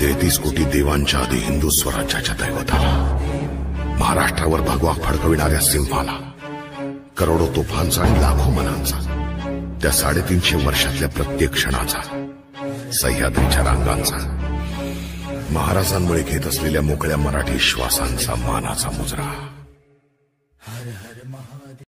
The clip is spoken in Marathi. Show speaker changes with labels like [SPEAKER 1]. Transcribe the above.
[SPEAKER 1] तेहतीस कोटी देवांच्या आधी हिंदू स्वराज्याच्या दैवताला महाराष्ट्रावर भगवा फडकविणाऱ्या सिंहाला करोडो तोफांचा आणि लाखो मनांचा त्या साडेतीनशे वर्षातल्या प्रत्येक क्षणाचा सह्याद्रीच्या रांगांचा महाराजांमुळे घेत असलेल्या मोकळ्या मराठी श्वासांचा मानाचा मुजरा.